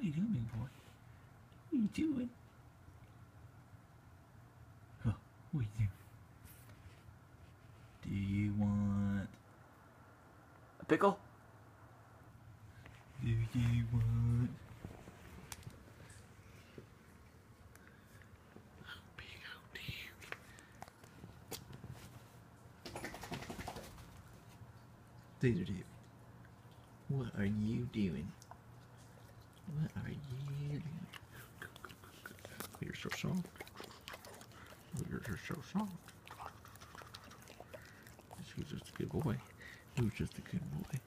What are you doing, boy? What are you doing? Huh, what are you doing? Do you want a pickle? Do you want Laser Deep, what are you doing? What are you doing? You're so soft. You're so soft. He's just a good boy. He was just a good boy.